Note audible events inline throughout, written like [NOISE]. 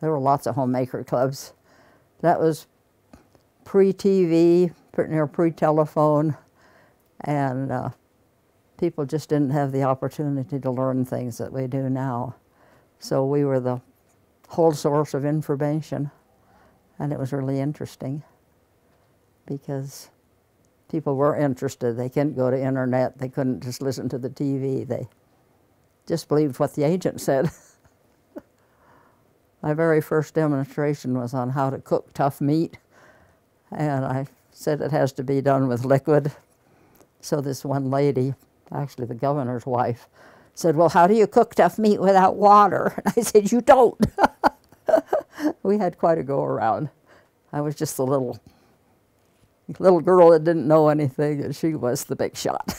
There were lots of homemaker clubs. That was pre-TV, pretty near pre-telephone, and uh, people just didn't have the opportunity to learn things that we do now. So we were the whole source of information, and it was really interesting because people were interested. They couldn't go to internet. They couldn't just listen to the TV. They just believed what the agent said. [LAUGHS] My very first demonstration was on how to cook tough meat, and I said it has to be done with liquid. So this one lady, actually the governor's wife, said, well, how do you cook tough meat without water? And [LAUGHS] I said, you don't. [LAUGHS] we had quite a go around. I was just the little little girl that didn't know anything, and she was the big shot.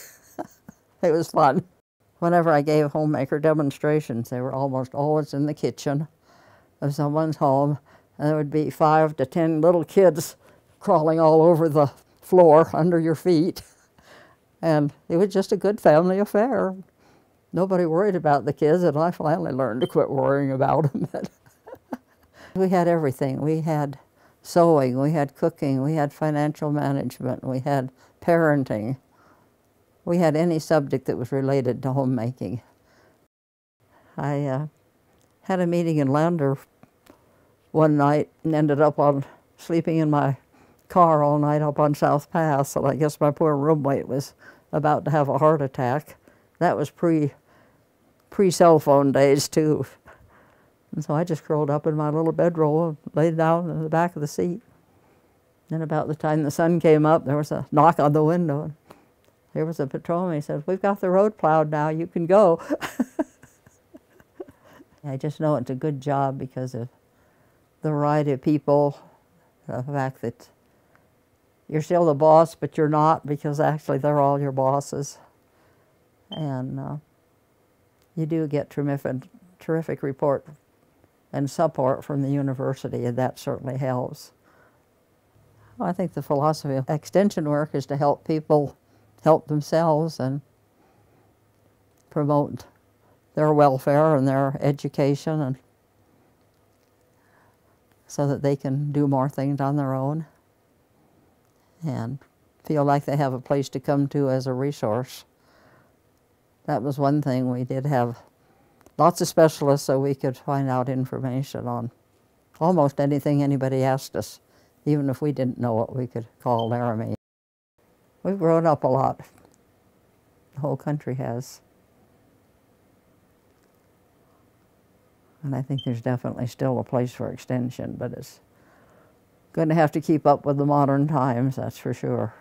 [LAUGHS] it was fun. Whenever I gave homemaker demonstrations, they were almost always in the kitchen of someone's home, and there would be five to ten little kids crawling all over the floor under your feet. [LAUGHS] And it was just a good family affair. Nobody worried about the kids, and I finally learned to quit worrying about them. [LAUGHS] we had everything. We had sewing, we had cooking, we had financial management, we had parenting. We had any subject that was related to homemaking. I uh, had a meeting in Lander one night and ended up on sleeping in my car all night up on South Pass, and I guess my poor roommate was about to have a heart attack. That was pre pre cell phone days too. And so I just curled up in my little bedroll and laid down in the back of the seat. And about the time the sun came up, there was a knock on the window. There was a patrolman. He said, we've got the road plowed now. You can go. [LAUGHS] I just know it's a good job because of the variety of people, the fact that you're still the boss, but you're not because actually they're all your bosses. And uh, you do get terrific, terrific report and support from the university, and that certainly helps. Well, I think the philosophy of extension work is to help people help themselves and promote their welfare and their education and so that they can do more things on their own and feel like they have a place to come to as a resource. That was one thing we did have lots of specialists so we could find out information on almost anything anybody asked us. Even if we didn't know what we could call Laramie. We've grown up a lot. The whole country has. And I think there's definitely still a place for extension, but it's going to have to keep up with the modern times, that's for sure.